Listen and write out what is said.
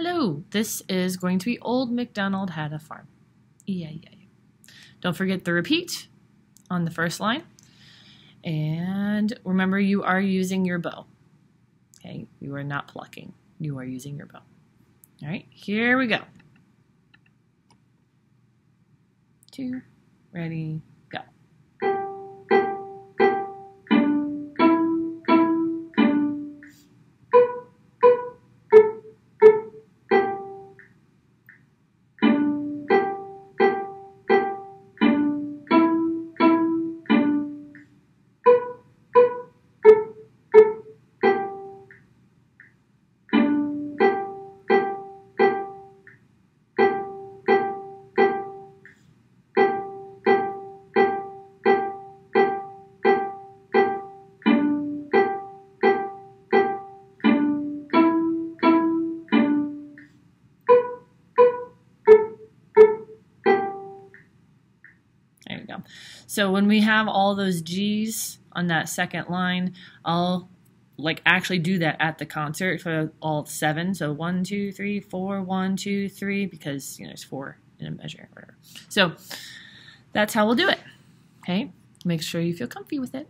Hello, this is going to be Old MacDonald Had a Farm. Yeah, yeah, yeah. Don't forget the repeat on the first line. And remember, you are using your bow. Okay, you are not plucking. You are using your bow. All right, here we go. Two, ready, So when we have all those G's on that second line, I'll like actually do that at the concert for all seven. So one, two, three, four, one, two, three, because you know there's four in a measure or whatever. So that's how we'll do it. Okay. Make sure you feel comfy with it.